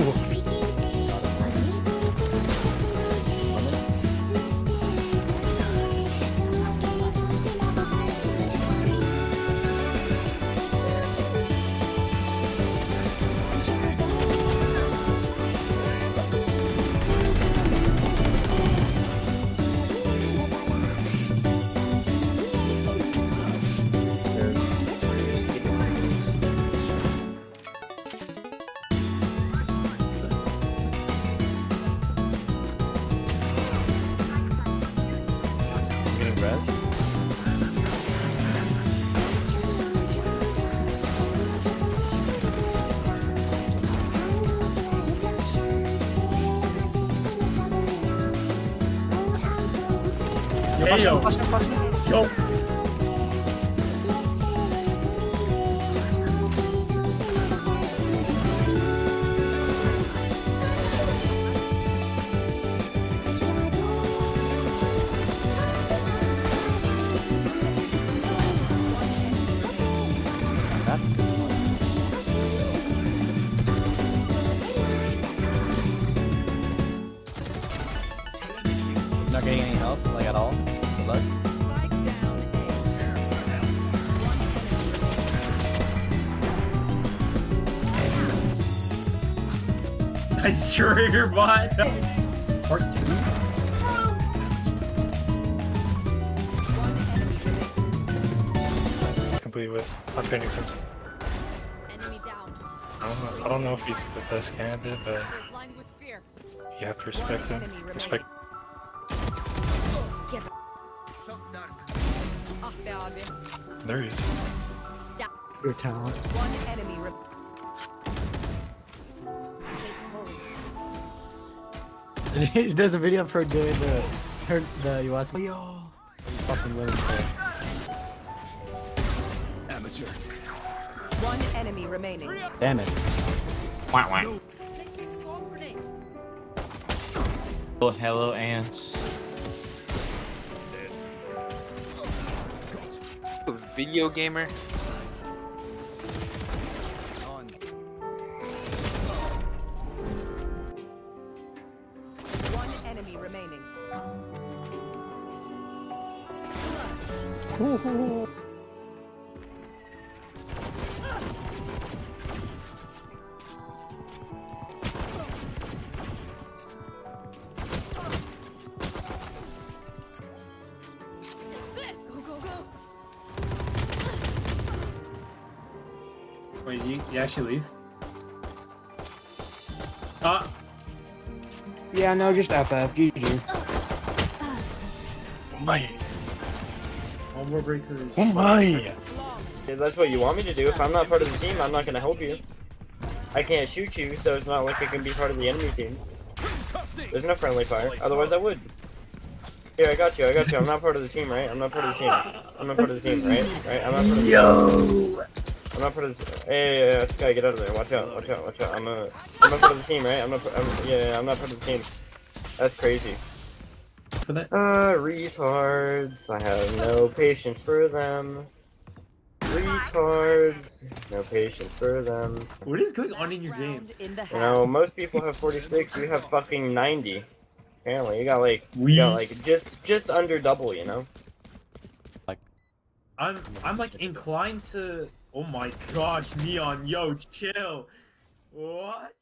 아이고. best. Hey, yo. Yo. Not getting any help, like at all. Good luck. Nice trigger bot. Part two. complete with unpinning Sims. Enemy. I don't, know, I don't know if he's the best candidate, but They're blind with fear. you have to respect him. Respect. Ah be abi. There he is. your talent. One enemy re- Take hold. There's a video of her doing the her the you ask yo fucking living for One enemy remaining. Damn it. Placing swarm grenade. Oh, hello, ants. A video gamer? One enemy remaining. Wait, you, you actually leave? Uh, Yeah, no, just FF. GG. Oh my! one more breakers. Oh my! Long. If that's what you want me to do. If I'm not part of the team, I'm not gonna help you. I can't shoot you, so it's not like I can be part of the enemy team. There's no friendly fire, otherwise I would. Here, I got you, I got you. I'm not part of the team, right? I'm not part of the team. I'm not part of the team, right? Right? I'm not part of the Yo! I'm not part of the Hey, yeah, yeah, Skye, get out of there. Watch out, watch out, watch out. I'm a, I'm not part of the team, right? I'm not, I'm, yeah, yeah, I'm not part of the team. That's crazy. For that. Uh, retards. I have no patience for them. Retards. No patience for them. What is going on in your game? Round in You know, most people have 46, you have fucking 90. Apparently, you got like, We. you got like just, just under double, you know? I'm I'm like inclined to. Oh my gosh, Neon, yo, chill. What?